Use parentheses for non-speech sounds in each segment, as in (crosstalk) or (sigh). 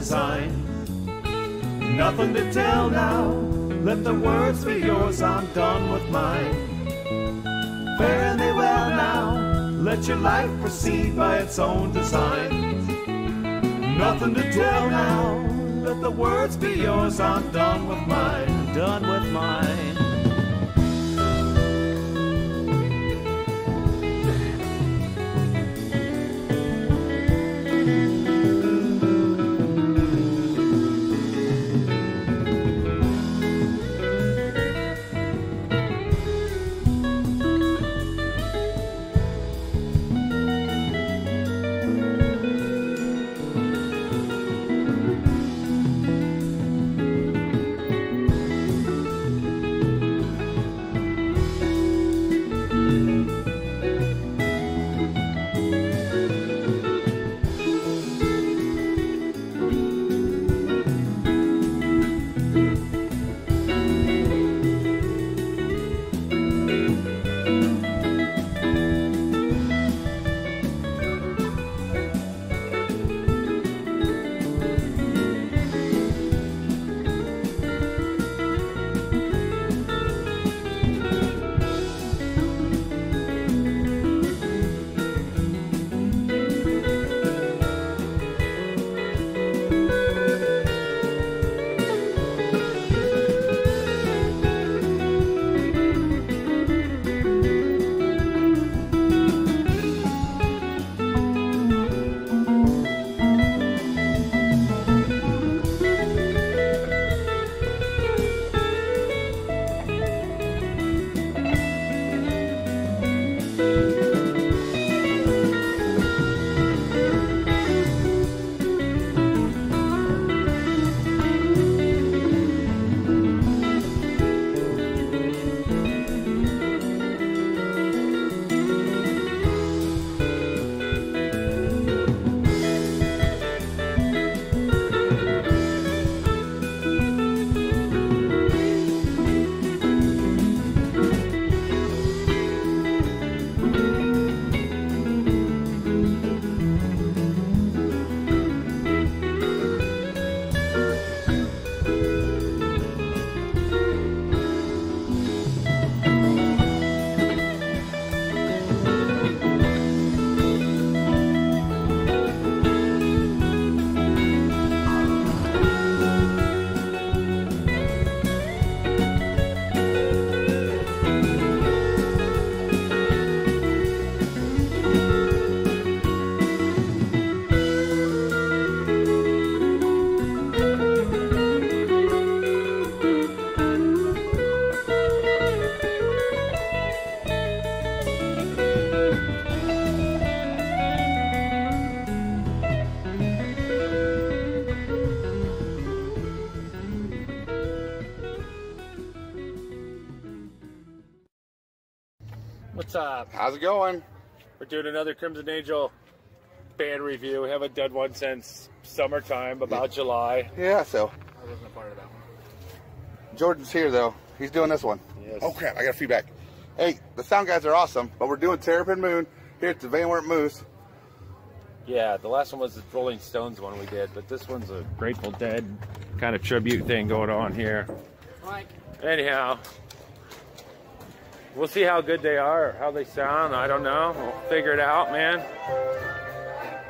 design. Nothing to tell now. Let the words be yours. I'm done with mine. Fare thee well now. Let your life proceed by its own design. Nothing to tell now. Let the words be yours. I'm done with mine. Done with How's it going? We're doing another Crimson Angel band review. We haven't done one since summertime, about July. Yeah, so I wasn't a part of that one. Jordan's here though. He's doing this one. Yes. Oh crap, I got feedback. Hey, the sound guys are awesome, but we're doing Terrapin Moon here at the Van Wert Moose. Yeah, the last one was the Rolling Stones one we did, but this one's a Grateful Dead kind of tribute thing going on here. Anyhow, we'll see how good they are, how they sound. I don't know. We'll figure it out, man.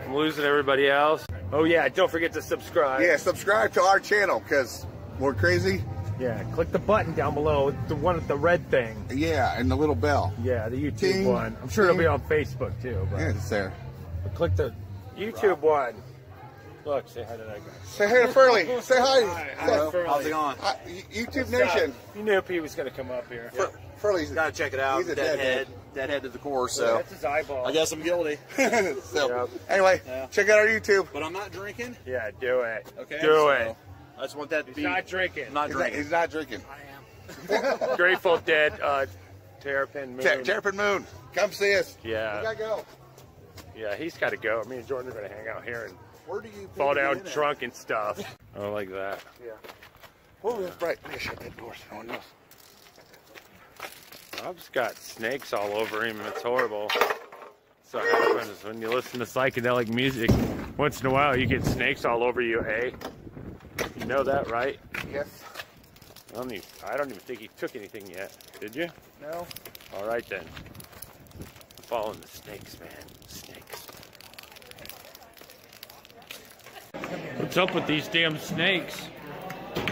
I'm losing everybody else. Oh yeah, don't forget to subscribe. Yeah, subscribe to our channel because we're crazy. Yeah, click the button down below, the one with the red thing. Yeah, and the little bell. Yeah, the YouTube Ting, one. I'm sure it'll be on Facebook too. But Yeah, it's there. but click the YouTube one. Look, say hi to that guy. Say hi to Furley. (laughs) Say hi. Hi, Say- Furley. How's it going? Hi, YouTube What's up? Nation. You knew P was gonna come up here. Fur- Furley's Gotta check it out. He's a Deadhead. Deadhead to the core, So so that's his eyeball. I guess I'm guilty. (laughs) so, Yep. anyway, Yeah. check out our YouTube. But I'm not drinking. Yeah, do it. Okay. Do so it. I just want that to He's be. not drinking. I'm not He's not, drinking. he's not drinking. I am. (laughs) Grateful Dead, uh, Terrapin Moon. Ter- Terrapin Moon, come see us. Yeah. We gotta go. yeah, he's got to go. Me and Jordan are gonna hang out here and Where do you fall down in at? drunk and stuff. (laughs) I don't like that. Oh, that's right. I gotta shut that door so no one knows. Rob's got snakes all over him. It's horrible. So what happens when you listen to psychedelic music Once in a while, you get snakes all over you, eh? You know that, right? Yes. I don't even, I don't even think he took anything yet. Did you? No. All right then. I'm following the snakes, man. Snakes. What's up with these damn snakes?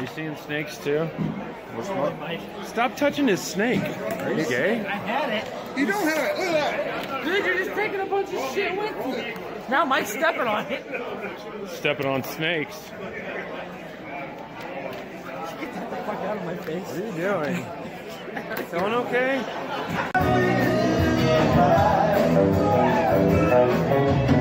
You seeing snakes too? What's what? Stop touching his snake. Are you gay? I had it. You don't have it. Look at that. Dude, you're just taking a bunch of shit with you. Now Mike's stepping on it. Stepping on snakes. Get the fuck out of my face. What are you doing? (laughs) Feeling okay? (laughs)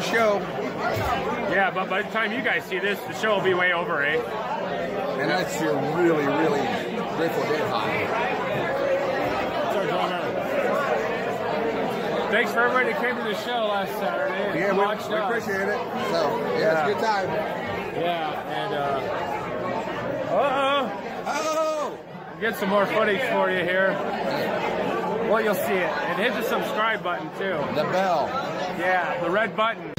the show, Yeah, but by the time you guys see this, the show will be way over, eh? and that's your really, really Grateful Dead high. Thanks for everybody that came to the show last Saturday. Yeah, we, watched we appreciate it. So, yeah, Yeah. it's a good time. Yeah, and uh, uh Oh! oh, get some more footage for you here. Well, you'll see it. And hit the subscribe button too. The bell. Yeah, the red button.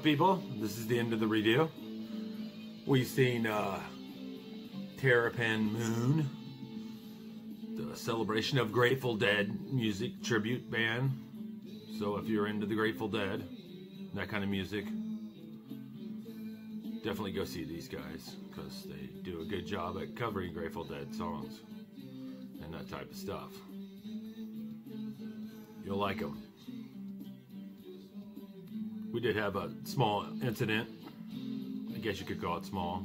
Up, people? This is the end of the video. We've seen uh, Terrapin Moon, the celebration of Grateful Dead music tribute band. So if you're into the Grateful Dead, that kind of music, definitely go see these guys because they do a good job at covering Grateful Dead songs and that type of stuff. You'll like them. We did have a small incident. I guess you could call it small.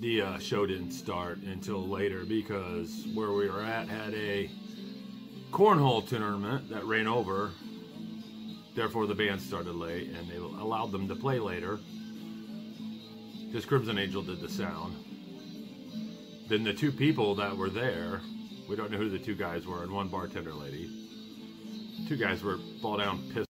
The uh, show didn't start until later because where we were at had a cornhole tournament that ran over. Therefore, the band started late and they allowed them to play later. Because Crimson Angel did the sound. Then the two people that were there, we don't know who the two guys were, and one bartender lady two guys were fall down pissed.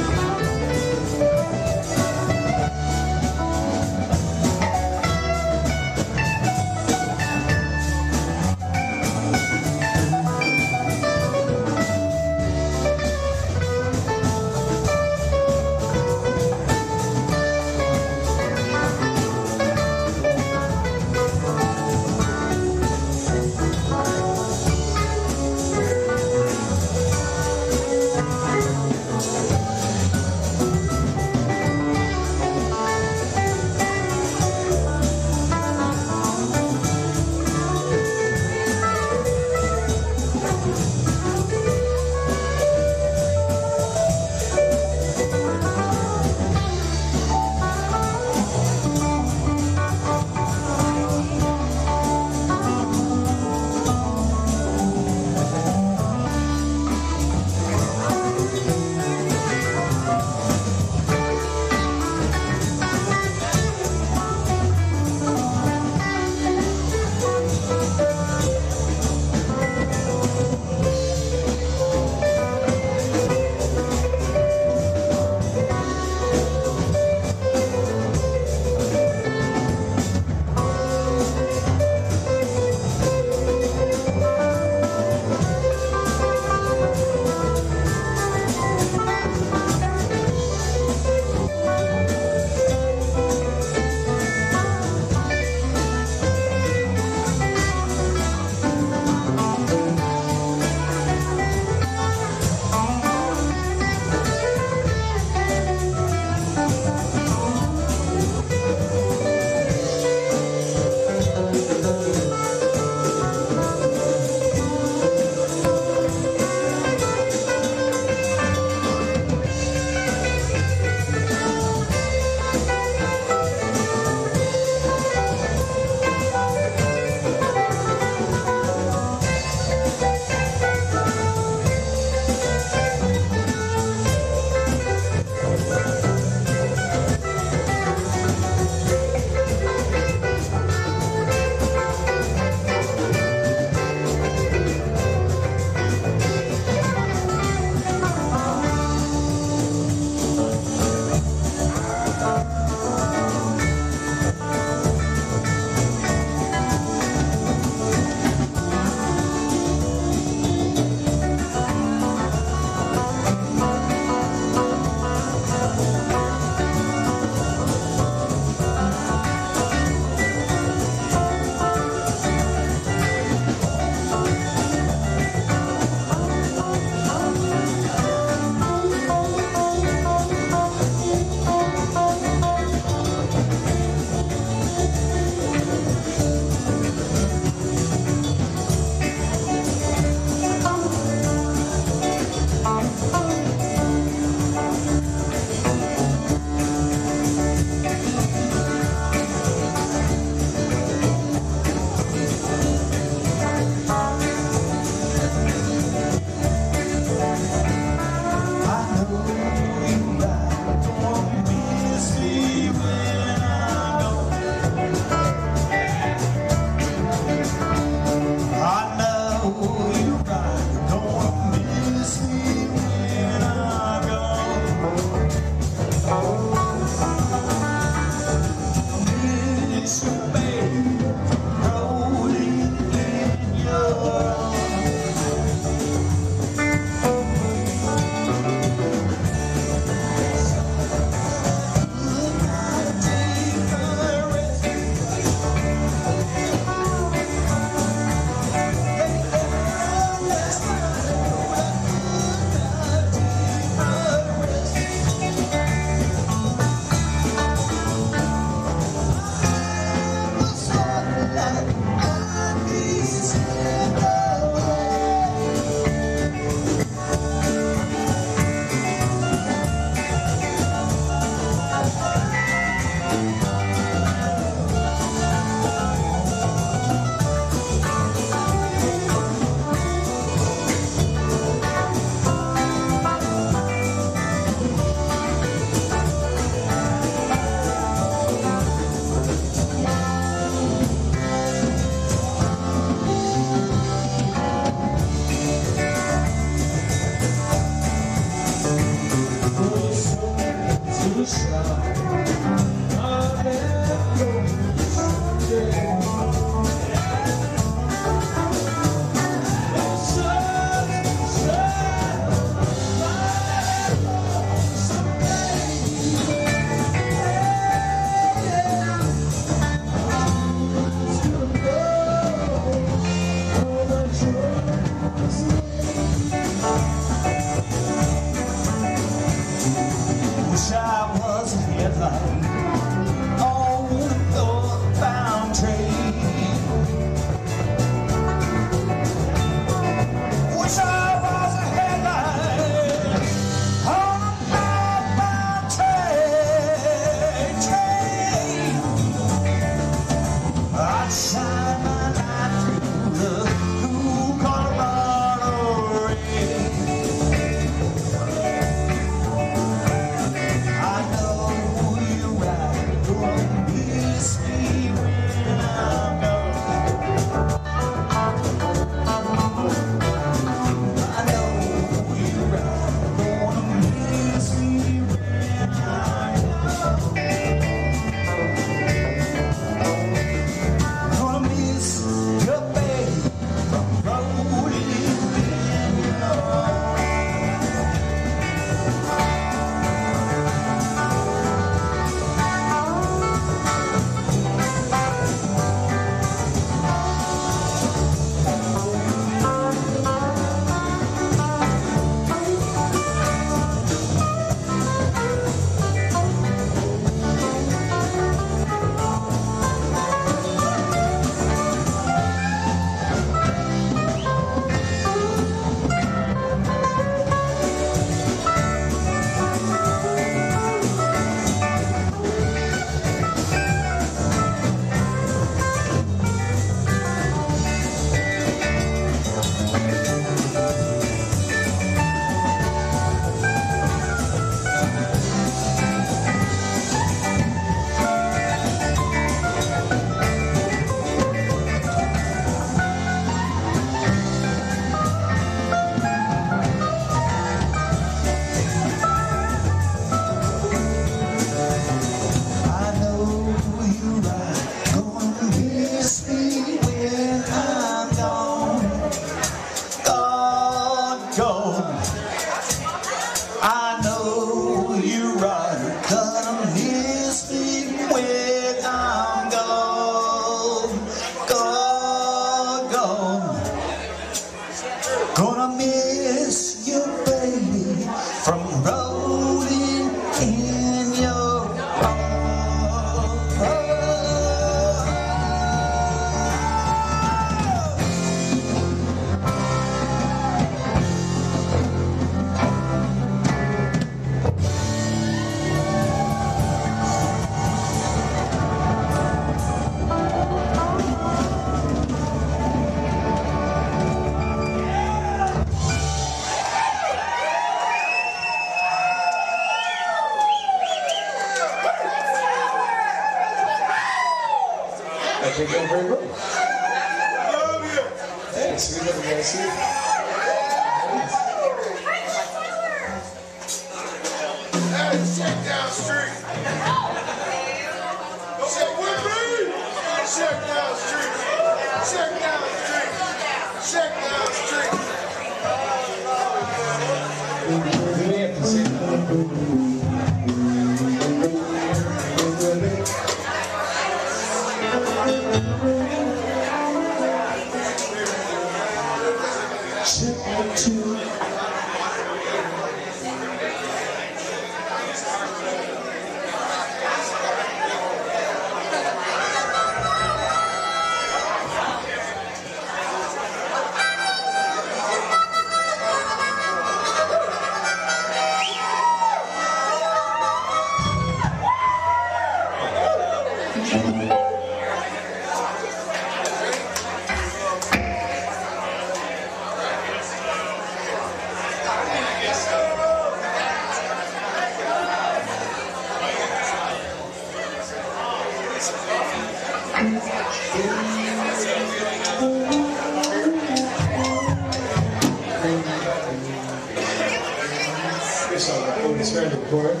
This song, I think it's very important.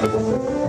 What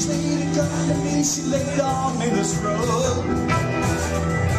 strange lady, me. she laid on me this road.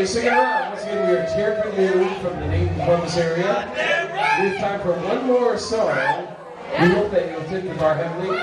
You sticking around. Once again, we are Terrapin Moon from the Dayton Columbus area. We have time for one more song. We hope that you'll tip the bar heavily.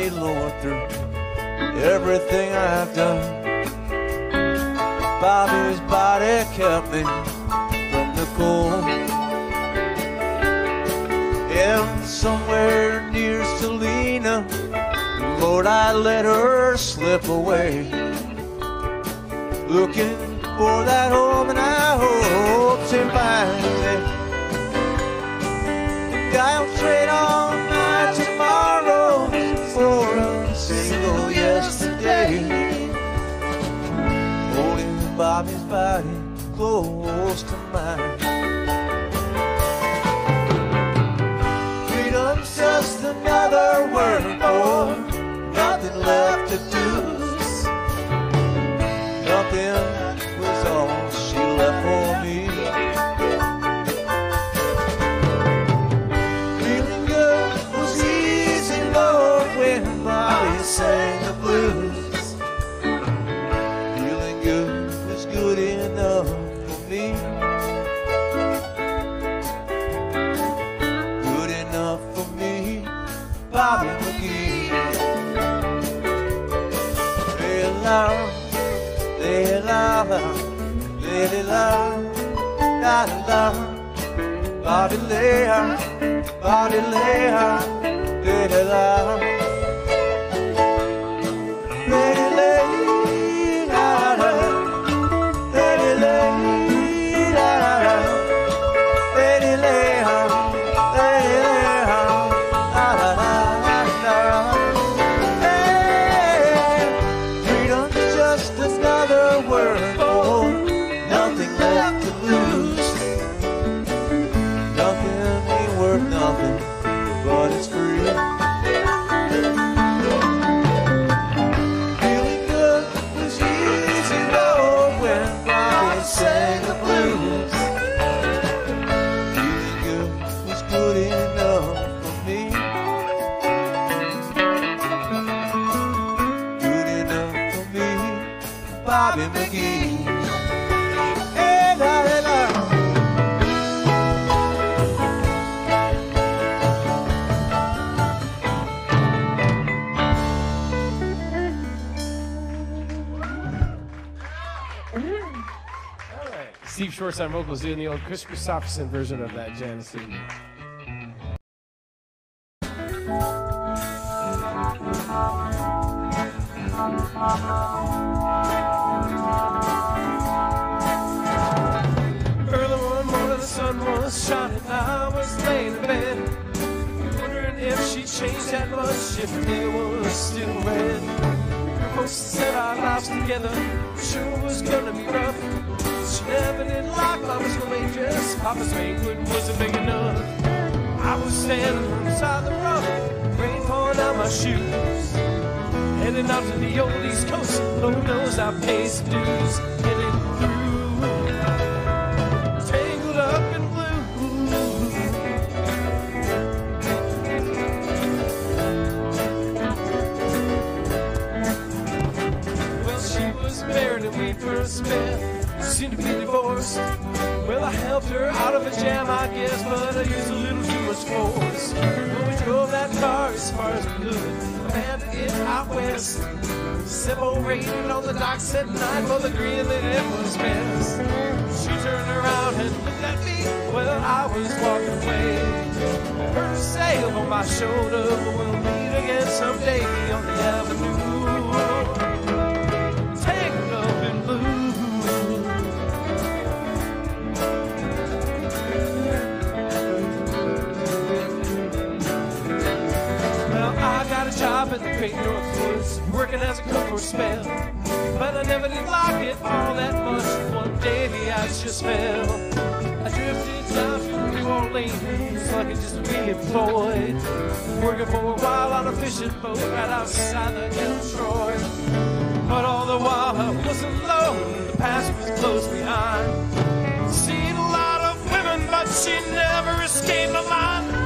me, Lord, through everything I've done. Bobby's body kept me from the cold. And somewhere near Salinas, Lord, I let her slip away. Looking for that home, and I hope to find it. I'll trade on. body close to mine. Freedom's just another word. la la, la di la, la di la. Schwartz on vocals doing the old Kris Kristofferson version of that Janis sitting on the docks at night for the green that it was missed. She turned around and looked at me while well, I was walking away. Her sail on my shoulder to spell. I drifted down from New Orleans like just just re-employed. Working for a while on a fishing boat right outside Delacroix. But all the while I was alone, the past was close behind. Seen a lot of women, but she never escaped my mind.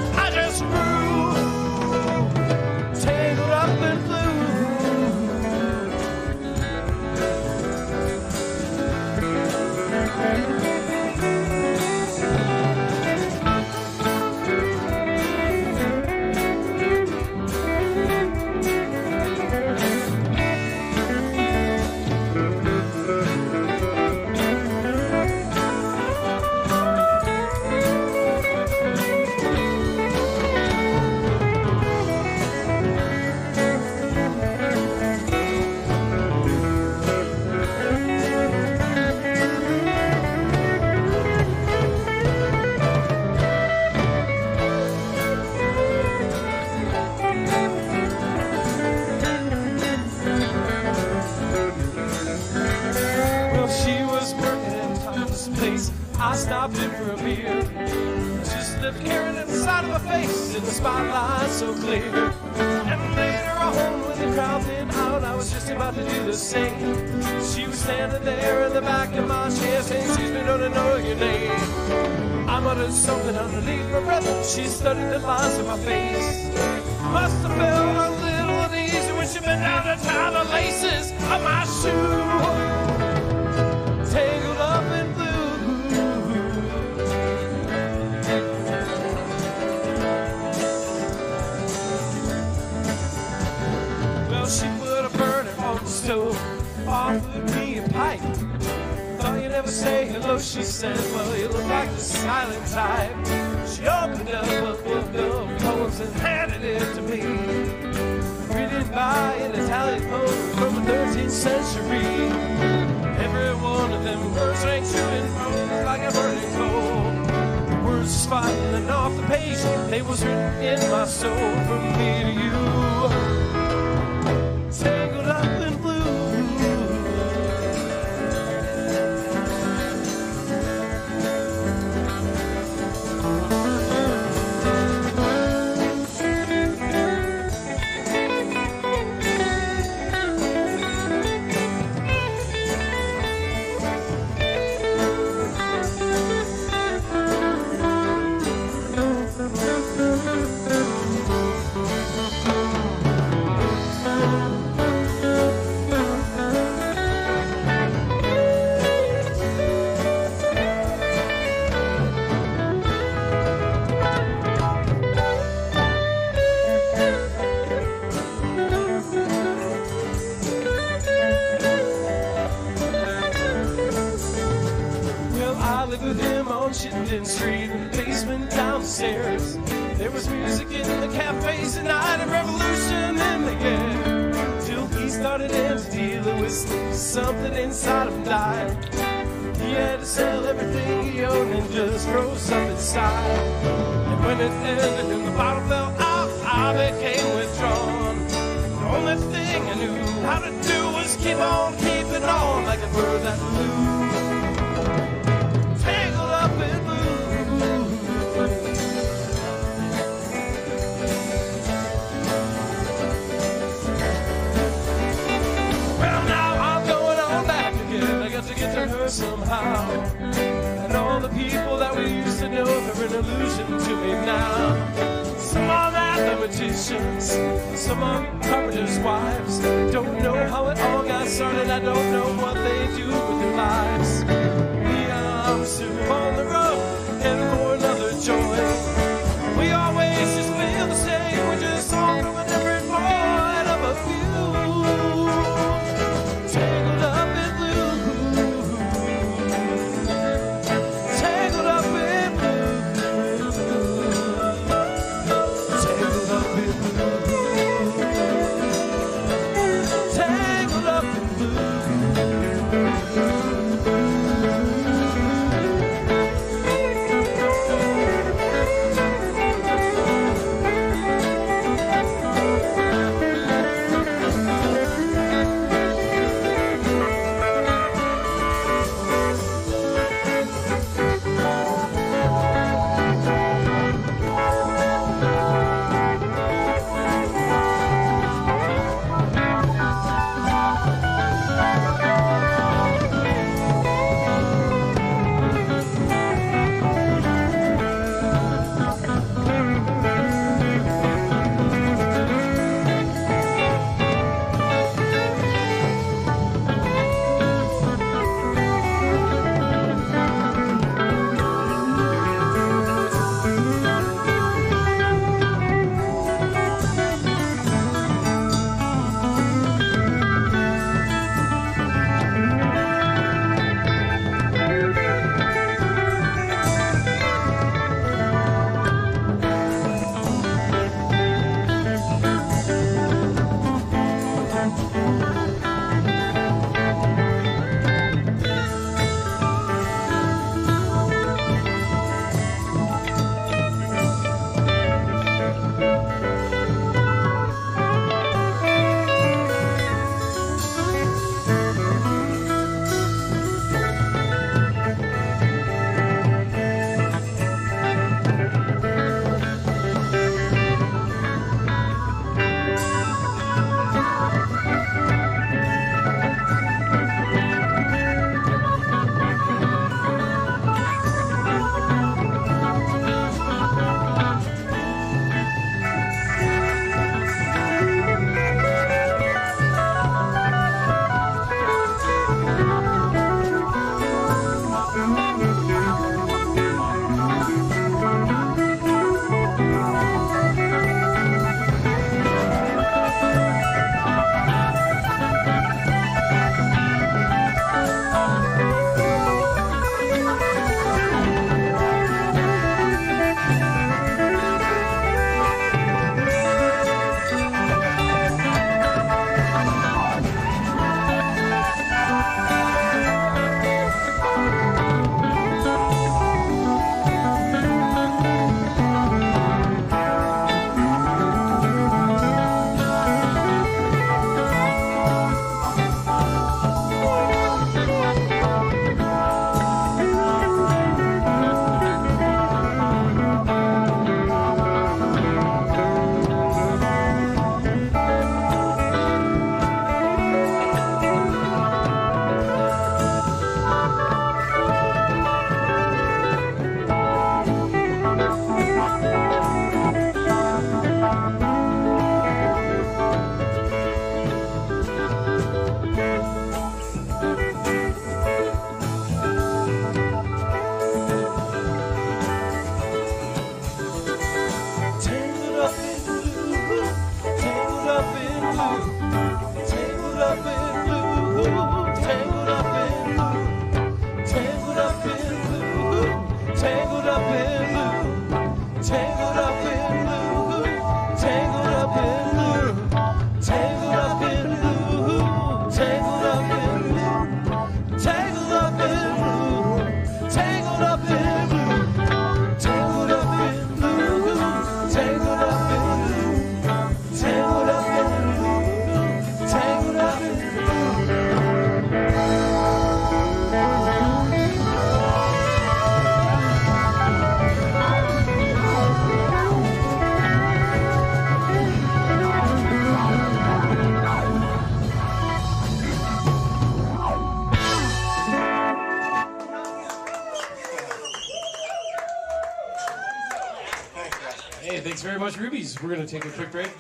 We're going to take a quick break.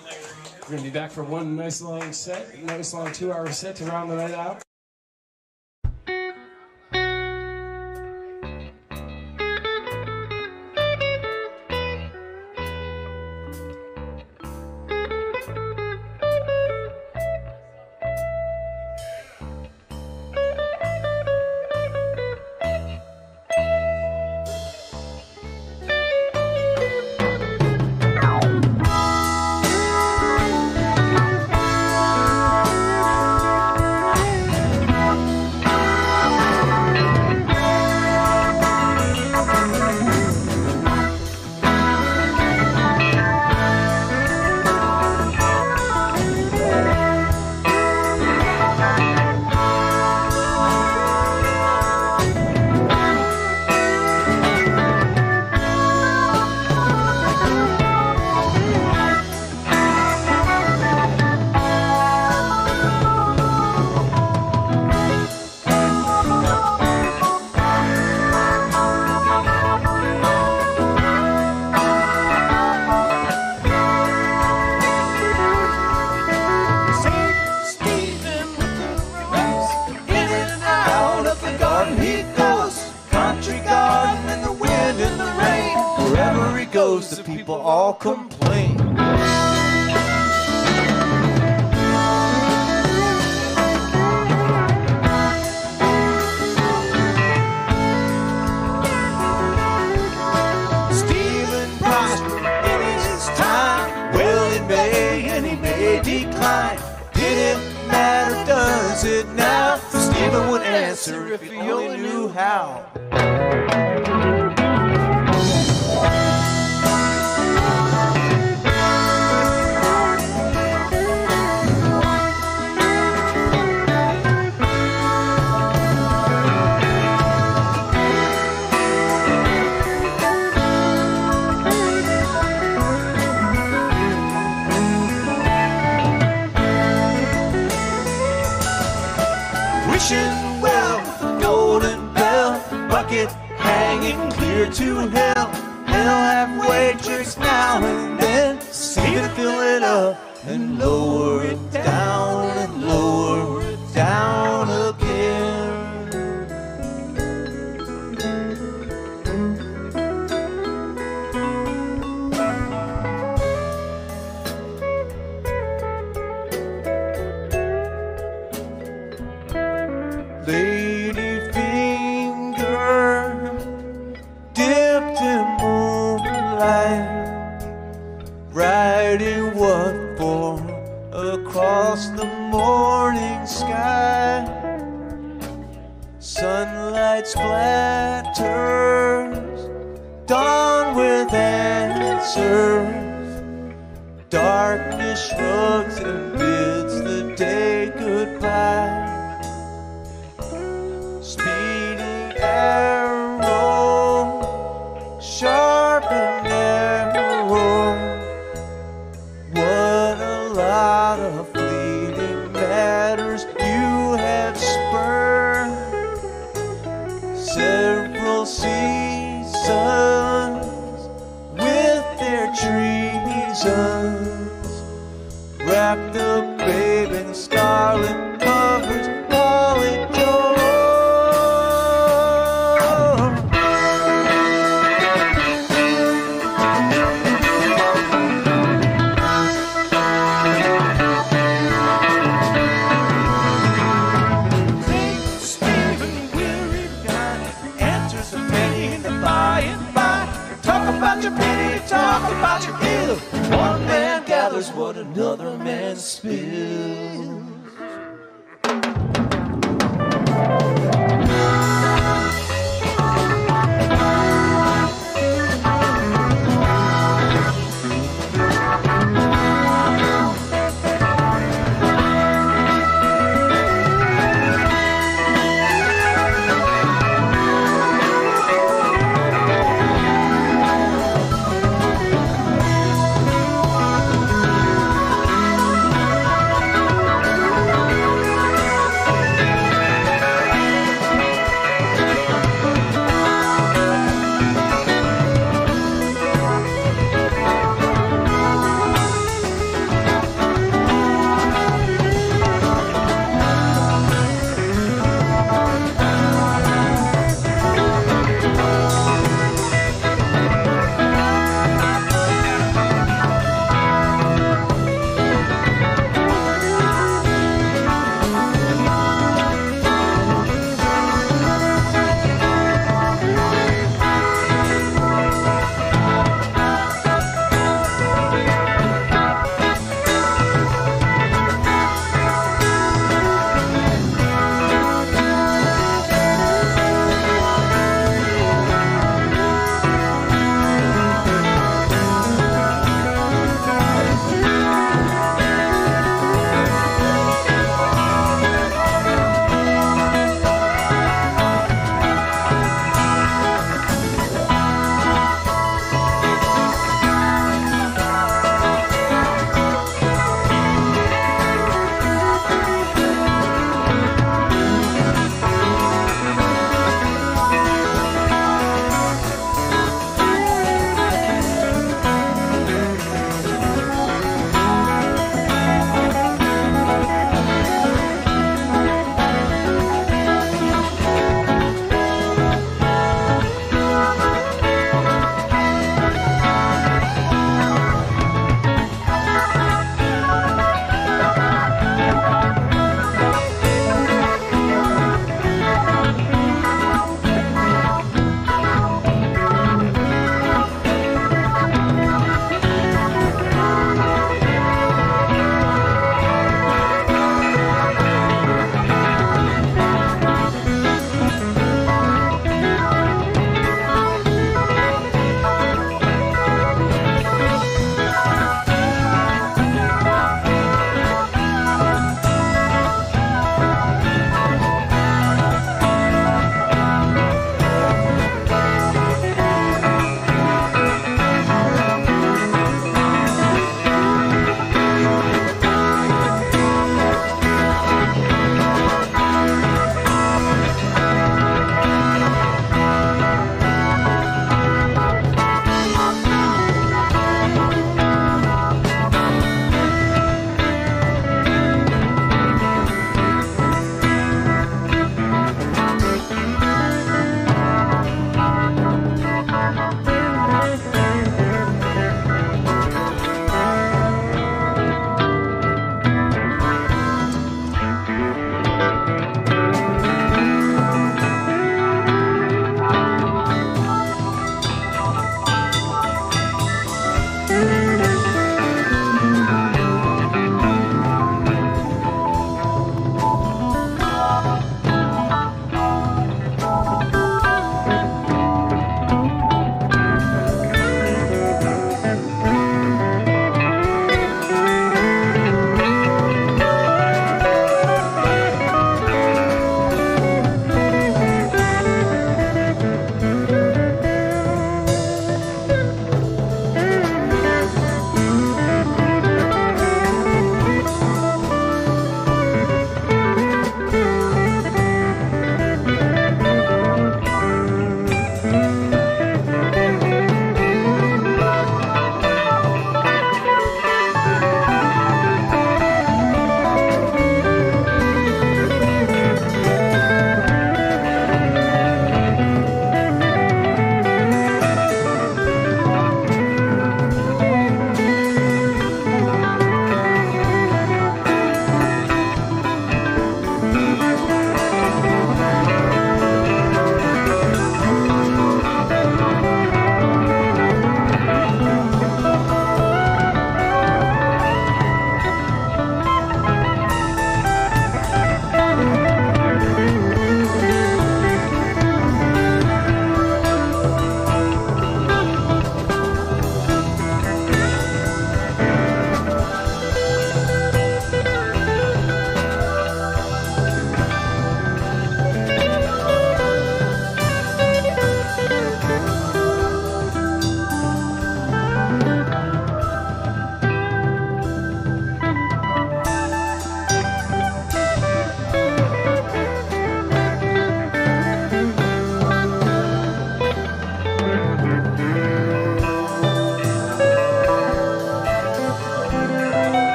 We're going to be back for one nice long set, nice long two-hour set to round the night out.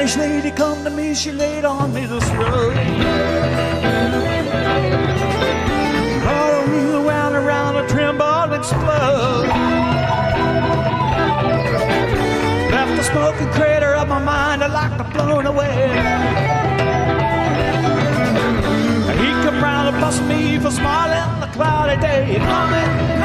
Spanish lady come to me, she laid on me this rug. Brought a wheel wound around a tremble explode. Left the smoking crater of my mind, I like to blown away. He come round and bust me for smiling the cloudy day. Coming,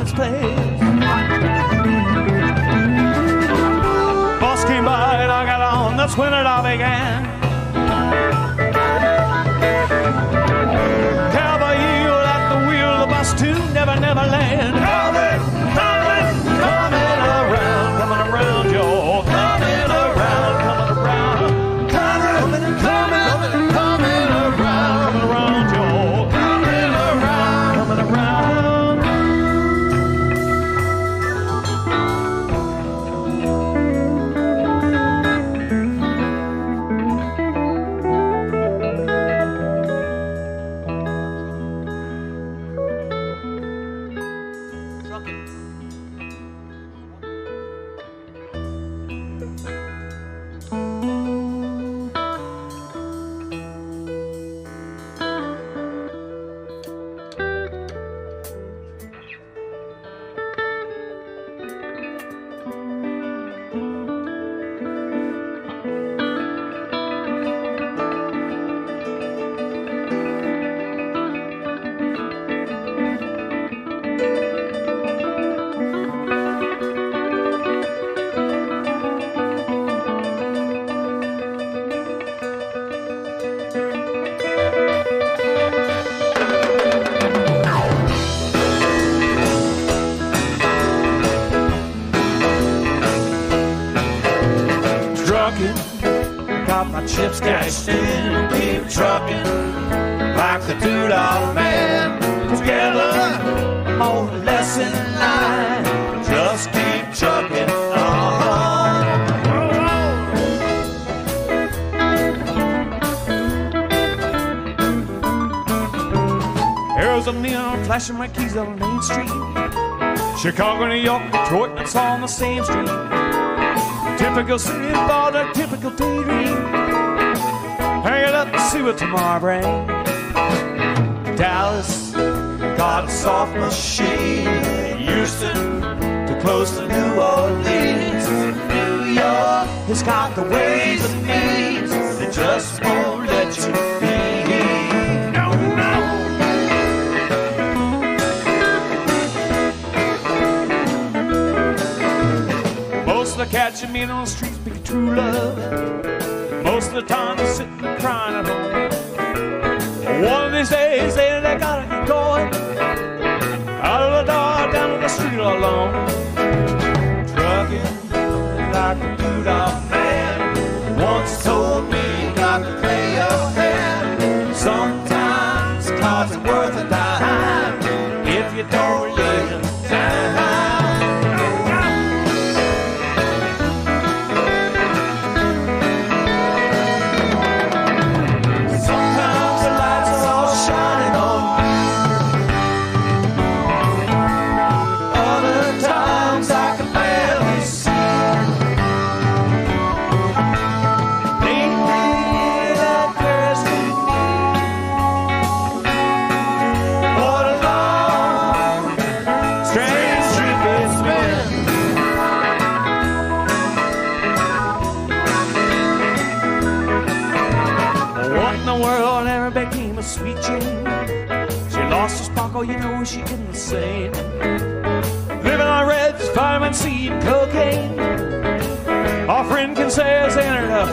in place. Bus came by and I got on, that's when it all began. Cowboy Neal at the wheel, the bus to Never Never Land. York, Detroit, it's on the same street. Typical city ball, a typical daydream. Hang it up and see what tomorrow brings. Dallas, got a soft machine. Houston, to close to New Orleans. New York has got the ways and means that just won't on the streets speak true love. Most of the time they're sitting crying at home. One of these days they, they gotta get going. Out of the door, down to the street alone.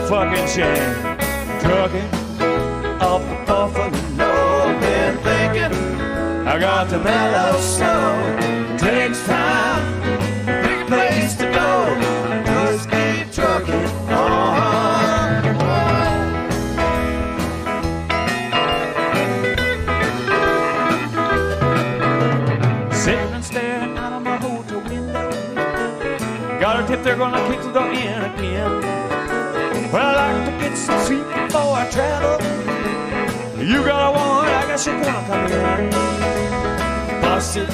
Fucking shame. Trucking up the Buffalo, been thinking I got to mellow snow. Takes time, Chicago Busted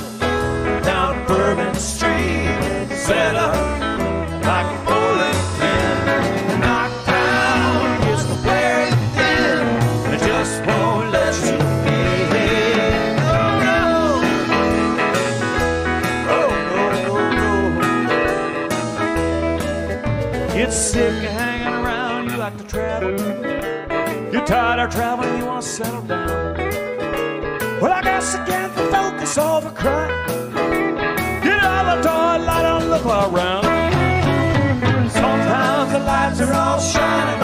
down Bourbon Street. Set up like a bowling pin. Knocked down is the very thin. They just won't let you be Oh no Oh no, no, no. It's sick of hanging around. You like to travel. You're tired of traveling. You want to settle down once again the focus of a crime. Get out the door light on the around. Sometimes the lights are all shining.